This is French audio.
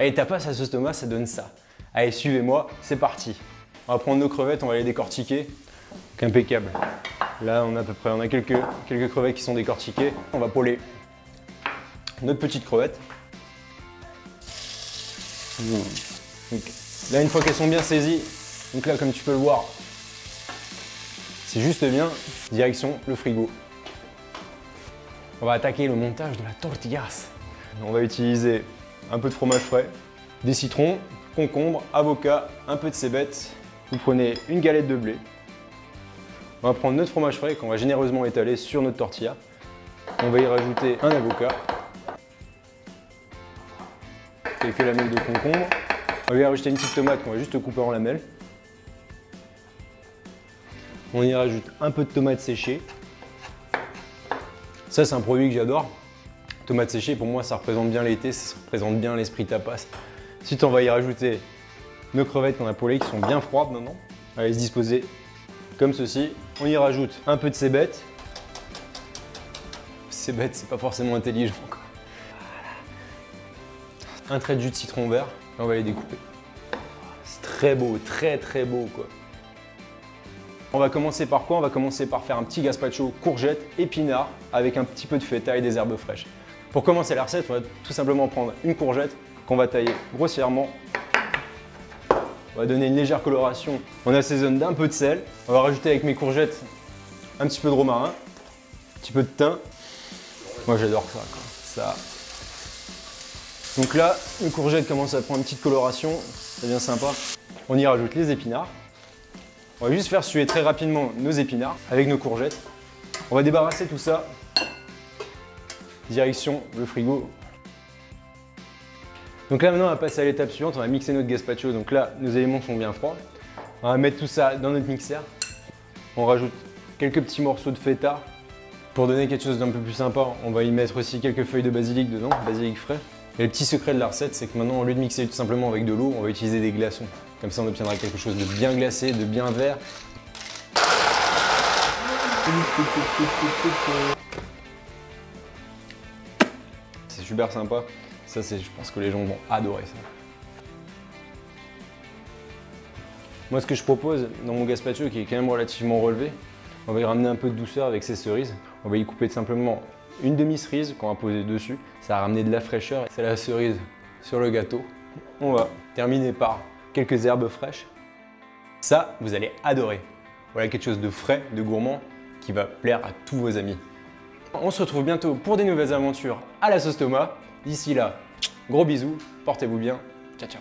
Allez, tapas à sauce tomate, ça donne ça. Allez, suivez-moi, c'est parti. On va prendre nos crevettes, on va les décortiquer. Impeccable. Là, on a à peu près, on a quelques, crevettes qui sont décortiquées. On va poler notre petite crevette. là, une fois qu'elles sont bien saisies, donc là, comme tu peux le voir, c'est juste bien, direction le frigo. On va attaquer le montage de la tortillas. On va utiliser un peu de fromage frais, des citrons, concombre, avocat, un peu de cébette. Vous prenez une galette de blé. On va prendre notre fromage frais qu'on va généreusement étaler sur notre tortilla. On va y rajouter un avocat, quelques lamelles de concombre. On va y rajouter une petite tomate qu'on va juste couper en lamelles. On y rajoute un peu de tomate séchée. Ça, c'est un produit que j'adore. Tomate séchée, pour moi, ça représente bien l'été, ça représente bien l'esprit tapas. Ensuite, on va y rajouter nos crevettes qu'on a poêlées qui sont bien froides maintenant. Va se disposer comme ceci. On y rajoute un peu de cébette. Cébette, c'est pas forcément intelligent. Un trait de jus de citron vert. Et on va les découper. C'est très beau, très très beau quoi. On va commencer par quoi? On va commencer par faire un petit gazpacho courgette, épinards avec un petit peu de feta et des herbes fraîches. Pour commencer la recette, on va tout simplement prendre une courgette qu'on va tailler grossièrement. On va donner une légère coloration. On assaisonne d'un peu de sel. On va rajouter avec mes courgettes un petit peu de romarin, un petit peu de thym. Moi j'adore ça, ça. Donc là, une courgette commence à prendre une petite coloration, c'est bien sympa. On y rajoute les épinards. On va juste faire suer très rapidement nos épinards avec nos courgettes. On va débarrasser tout ça. Direction le frigo. Donc là maintenant on va passer à l'étape suivante, on va mixer notre gazpacho. Donc là nos éléments sont bien froids. On va mettre tout ça dans notre mixeur. On rajoute quelques petits morceaux de feta. Pour donner quelque chose d'un peu plus sympa, on va y mettre aussi quelques feuilles de basilic dedans, basilic frais. Et le petit secret de la recette, c'est que maintenant, au lieu de mixer tout simplement avec de l'eau, on va utiliser des glaçons. Comme ça, on obtiendra quelque chose de bien glacé, de bien vert. Super sympa. Ça, c'est, je pense que les gens vont adorer ça. Moi, ce que je propose dans mon gazpacho, qui est quand même relativement relevé, on va y ramener un peu de douceur avec ces cerises. On va y couper simplement une demi-cerise qu'on va poser dessus. Ça va ramener de la fraîcheur. C'est la cerise sur le gâteau. On va terminer par quelques herbes fraîches. Ça, vous allez adorer. Voilà quelque chose de frais, de gourmand, qui va plaire à tous vos amis. On se retrouve bientôt pour des nouvelles aventures à la sauce Thomas. D'ici là, gros bisous, portez-vous bien. Ciao, ciao.